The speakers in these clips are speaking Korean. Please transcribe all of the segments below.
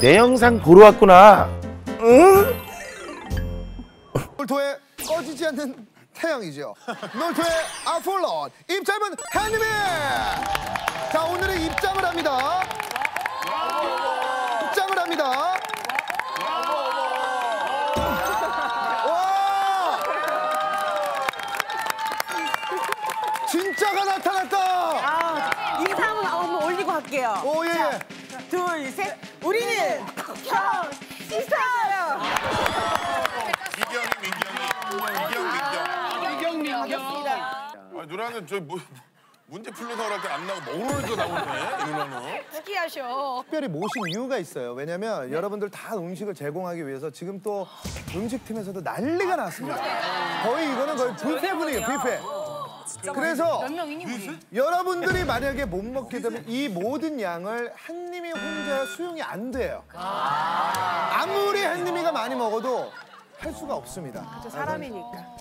내 영상 보러 왔구나. 응? 놀토의 꺼지지 않는 태양이죠. 놀토의 아폴론 입장은 한님이. 자 오늘은 입장을 합니다. 입장을 합니다. 누나는 저기 뭐 문제 풀러 나오랄 때안 나오고 먹으러니까 나오네 이 누나는 특이하셔. 특별히 모신 이유가 있어요. 왜냐면 여러분들 다 음식을 제공하기 위해서 지금 또 음식팀에서도 난리가 났습니다. 거의 이거는 거의 뷔페 분위기예요, 뷔페. 그래서 몇 명이니 우리? 여러분들이 만약에 못 먹게 되면 이 모든 양을 한님이 혼자 수용이 안 돼요. 아무리 한님이가 많이 먹어도 할 수가 없습니다. 사람이니까.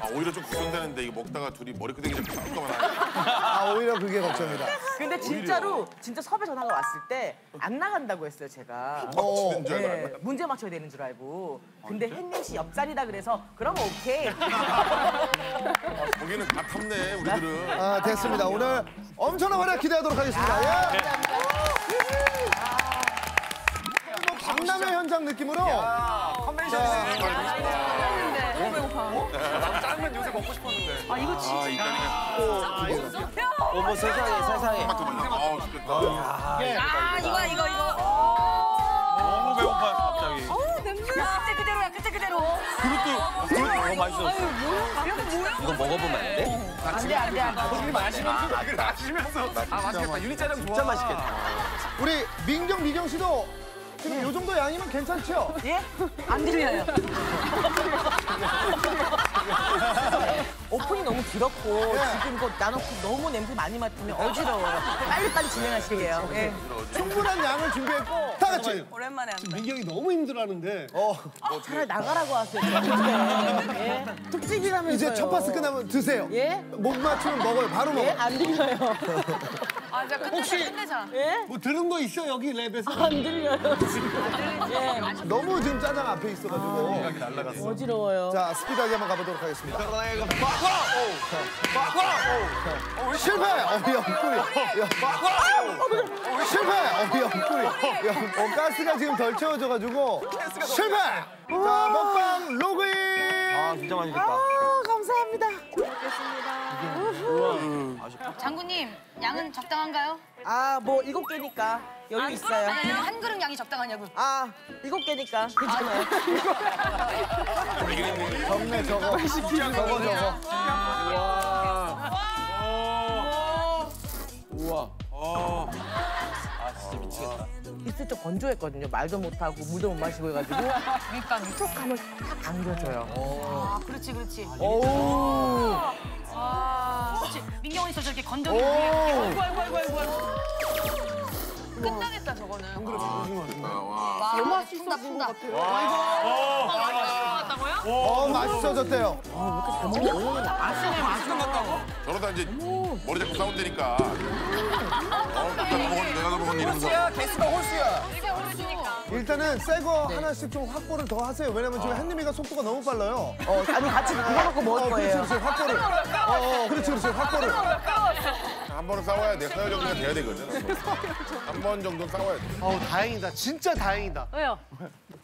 아 오히려 좀 걱정되는데 이거 먹다가 둘이 머리끄댕이 잡고 싸울까봐 나 아, 오히려 그게 걱정이다. 근데 진짜로 진짜 섭외 전화가 왔을 때 안 나간다고 했어요 제가. 어, 치는 줄 알고 네, 문제 맞춰야 되는 줄 알고. 근데 햇님 씨 옆자리다 그래서 그럼 오케이. 거기는 다 탔네 우리들은 아, 됐습니다. 오늘 엄청난 활약 기대하도록 하겠습니다. 예. 뭐 박람회 현장 느낌으로 아 이거 진짜. 어머 세상에 세상에. 아우 죽겠다. 아 이거 이거. 이거. 너무 배고파 갑자기. 어 냄새. 그때 그대로야 그때 그대로. 그것도 그것도 너무 맛있었어. 아유 뭐야? 이거 뭐야? 이거 먹어보면 안 돼? 안돼 안돼 안돼. 진짜 맛있겠다. 우리 민경 미경 씨도 지금 요 정도 양이면 괜찮죠? 예? 안 들려요. 오픈이 너무 길었고 지금 이거 나놓고 너무 냄새 많이 맡으면 어지러워요. 빨리빨리 진행하실게요. 예. 충분한 양을 준비했고 다 같이 오랜만에 한다. 민경이 너무 힘들어하는데 어, 차라리 나가라고 하세요. 저한테. 예. 특집이라면서요. 이제 첫 파스 끝나면 드세요. 예? 못 맞추면 먹어요. 바로 먹어. 예? 안 들려요. 아 진짜 끝내자 끝내자. 예? 뭐 들은 거 있어 여기 랩에서 안 들려요. 지금. 예. 너무 지금 짜장 앞에 있어가지고. 어지러워요. 자 스피드하게 한번 가보도록 하겠습니다. 실패! 어, 옆구리. 옆- 실패! 어, 옆구리. 옆- 어, 가스가 지금 덜 채워져가지고 실패! 자 먹방 로그인! 아 진짜 맛있겠다 아, 감사합니다. 장군님 양은 적당한가요? 아, 뭐 일곱 개니까 여유 있어요. 아니 아니 한 그릇 양이 적당하냐고. 아, 일곱 개니까 괜찮아요. 적네 저거. 저거 저거. 우와 아 진짜 미치겠다 있을 때 건조했거든요. 말도 못하고 물도 못 마시고 해가지고. 툭 하면 탁 안겨져요. 아 그렇지 그렇지. 오. 아 그렇지. 민경이 있어 저렇게 건더기. 오. 아이고 아이고 아이고 아이고. 아이고. 끝나겠다 저거는. 와 너무 맛있어 풍다 보인 것 풍다. 같아요. 같다고요? 어 맛있어졌대요. 저러다 이제 머리 잡고 싸운다니까 어 내가 더 먹었니 내가 더 먹었니 이러면서 이렇게 오르주니까. 일단은 새 거 하나씩 좀 확보를 더 하세요. 왜냐면 지금 한님이가 속도가 너무 빨라요. 어, 아니 같이 그거 먹고 먹을 어, 그렇지, 거예요. 그렇지. 확보를. 어, 어, 그렇지, 그렇지. 확보를. 한 번은 싸워야 돼 서열 정리가 돼야 되거든 한 번 정도 싸워야 돼 어우 다행이다 진짜 다행이다 왜요?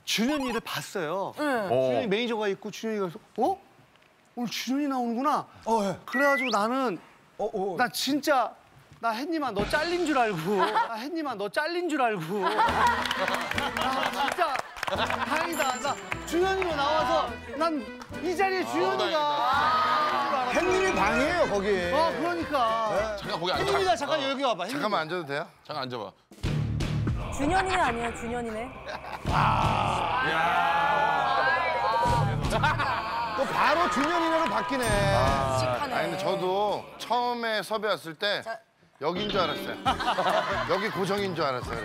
준현이를 봤어요 준현이 매니저가 있고 준현이가 그래서 어? 오늘 준현이 나오는구나 어, 예. 그래가지고 나는 어, 어. 나 진짜 나 햇님아 너 잘린 줄 알고. 나 햇님아 너 잘린 줄 알고. 나 진짜. 다행이다. 나 준현이로 나와서 난 이 자리에 준현이가 햇님이 방이에요, 거기. 어 그러니까. 잠깐 거기 앉아. 햇님이가 잠깐 여기 와봐 햇님아. 잠깐만 앉아도 돼요? 잠깐 앉아봐. 준현이네 아니에요, 준현이네. 또 바로 준현이네로 바뀌네. 씩하네. 아니 근데 저도 처음에 섭외 왔을 때 여기인 줄 알았어요. 여기 고정인 줄 알았어요.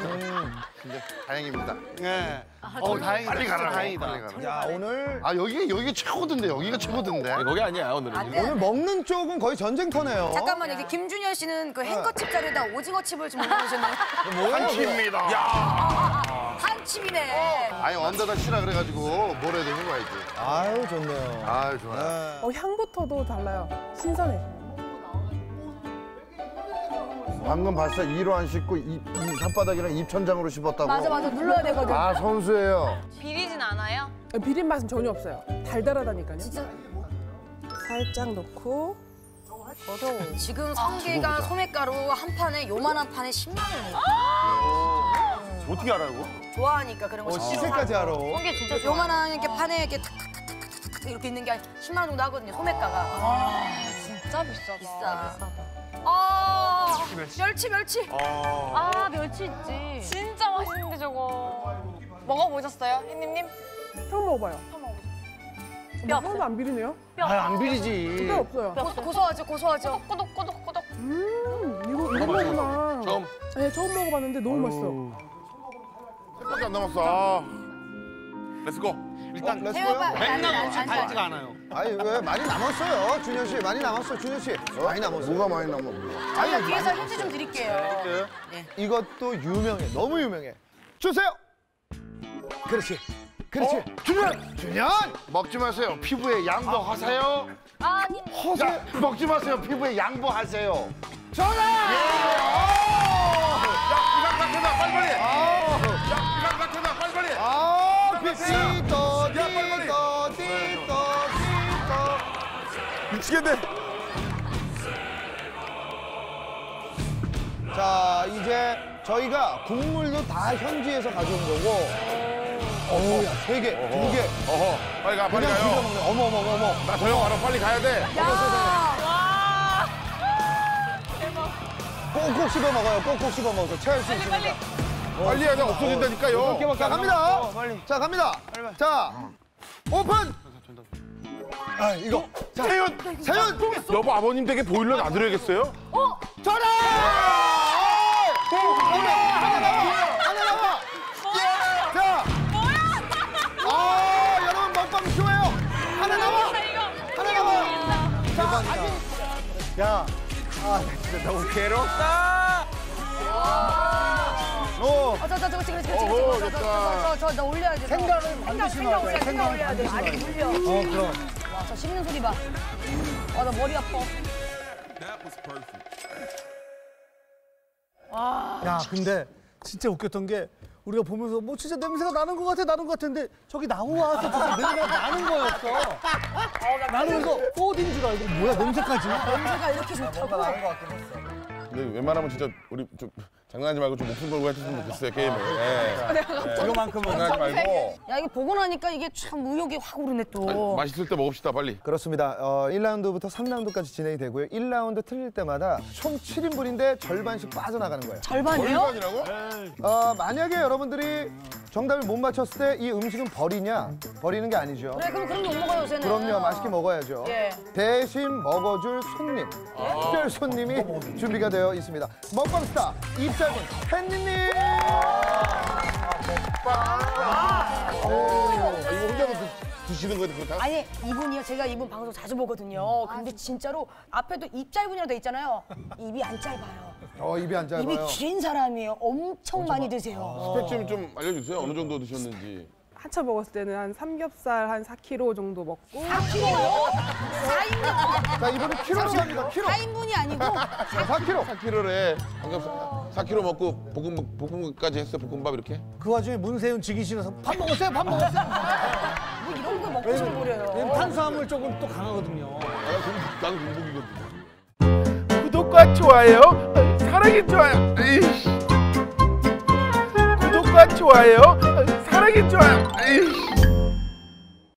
근데 다행입니다. 네. 어 다행이다 빨리 가라고. 다행이다 빨리 가라. 야, 오늘 아 여기 여기가 최고던데 여기가 최고던데. 거기 아니야 오늘은 오늘 먹는 쪽은 거의 전쟁터네요. 잠깐만 여기 김준현 씨는 그 행거칩 자리에다 오징어 칩을 좀 올려주셨나요? 한치입니다. 맛집이네. 아니 언더가 치라 그래가지고 뭘 해야 되는 거야 이제. 아유 좋네요. 아유 좋아요. 네. 어, 향부터도 달라요. 신선해. 방금 봤어 2로 안 씻고 이, 이 산바닥이랑 입천장으로 씹었다고. 맞아 맞아 눌러야 되거든. 아 선수예요. 비리진 않아요? 비린 맛은 전혀 없어요. 달달하다니까요. 진짜 살짝 넣고 지금 성게가 소매가루 한 판에 요만한 판에 10만 원이에요. 어떻게 알아요? 이거? 좋아하니까 그런 거. 어, 시세까지 알아. 성게 진짜 요만한 이렇게 판에 이렇게 탁탁탁탁탁 이렇게 있는 게한 10만 원 정도 하거든요. 소매가가. 아 진짜 비싸다. 비싸. 아 멸치 멸치. 아 멸치 있지. 진짜 맛있는데 저거. 먹어보셨어요, 햇님님? 처음 먹어봐요. 뼈 하나도 안 비리네요. 아안 비리지. 뼈 없어요. 고, 고소하죠 고소하죠. 꼬독 꼬독 꼬독. 음, 이거 이거 먹구나. 처음 네, 처음 먹어봤는데 너무 맛있어. 색밖에 안 남았어. 아. let's go. 일단 태워봐. 맥락 없이 달지가 않아요. 아니 왜 많이 남았어요, 준현 씨. 많이 남았어, 준현 씨. 많이 남았어. 뭐가 많이 남아 뭐가. 저희가 뒤에서 힌트 좀 드릴게요. 이것도 유명해. 너무 유명해. 주세요. 그렇지. 그렇지. 준현. 준현. 먹지 마세요. 피부에 양보하세요. 아니. 허세. 먹지 마세요. 피부에 양보하세요. 이강 박혀다 빨리빨리. 야 이강 박혀다 빨리빨리. 아, 삐 미치겠네. 자, 이제 저희가 국물도 다 현지에서 가져온 거고. 어우, 야, 세 개, 두 개. 어허 빨리 가 빨리 그냥 가요. 비벼 먹네. 어머, 어머, 어머, 어머. 나 저 형 알아 빨리 가야 돼. 꼭꼭 씹어 먹어요. 꼭꼭 씹어 먹어서 체할 수 있으니까. 빨리 해야 돼 없어진다니까요. 자, 갑니다. 자, 갑니다. 자, 오픈! 아, 이거. 자, 세윤! 세윤! 여보 아버님 댁에 보일러 놔드려야겠어요? 전화! 하나, 하나 나와! 하나 나와! 자! 아, 여러분 먹방 쇼예요! 하나 나와! 하나 나와! 자, 아직... 야, 아, 나 진짜 너무 괴롭다! 오, 어, 저, 저, 저, 그렇지, 그렇지, 그렇지. 어허, 저, 저, 됐다. 저, 저, 저, 저 올려야 돼. 생각을 생각, 반드시 생각 넣어야 올려야 돼. 돼. 생각 올려야 돼. 반드시 아니, 물려. 어, 그럼. 와, 저 씹는 소리 봐. 와, 나 머리 아파. 야 근데 진짜 웃겼던 게 우리가 보면서 뭐 진짜 냄새가 나는 것 같아 나는 것 같은데 저기 나와서 진짜 냄새가 나는 거였어. 나는 그래서 어딘 줄 알고 뭐야 냄새까지. 냄새가 이렇게 좋다고. 근데 웬만하면 진짜 우리 좀 장난하지 말고 좀 목숨 걸고 했으면 좋겠어요 게임을. 예. 이거만큼은 장난하지 말고 야, 이게 보고 나니까 이게 참 의욕이 확 오르네, 또. 맛있을 때 먹읍시다 빨리. 그렇습니다. 어, 1라운드부터 3라운드까지 진행이 되고요. 1라운드 틀릴 때마다 총 7인분인데 절반씩 빠져나가는 거예요. 절반이요? 얼마이라고? 어, 만약에 여러분들이 정답을 못 맞췄을 때 이 음식은 버리냐? 버리는 게 아니죠. 그래, 그럼 그럼 못 먹어요, 요새는. 그럼요, 맛있게 먹어야죠. 예. 대신 먹어줄 손님, 특별 손님이 준비가 되어 있습니다. 먹방 스타 입 짧은 햇니님. 아, 이거 혼자서 드, 드시는 거예요 그렇다? 아니 이분이요 제가 이분 방송 자주 보거든요 근데 진짜로 앞에도 입 짧은 이라고 돼 있잖아요 입이 안 짧아요 어, 입이 안 짧아요. 입이 긴 사람이에요 엄청 많이 드세요 스펙 좀 알려주세요 어느 정도 드셨는지. 한참 먹었을 때는 한 삼겹살 한 4kg 정도 먹고 4kg요? 4인분 자, 이번에 키로로 갑니다. 키로. 4인분이 아니고 4kg. 4kg래. 삼겹살 4kg 먹고 볶음 볶음까지 했어요 볶음밥 이렇게. 그 와중에 문세윤 지기 싫어서 밥 먹었어요 밥 먹었어요. 뭐 이런 거 먹고 싶어 왜냐면 그래요 탄수화물 조금 또 강하거든요. 나는 공- 나는 공복이거든. 구독과 좋아요 사랑해 좋아요. 구독과 좋아요 에이씨.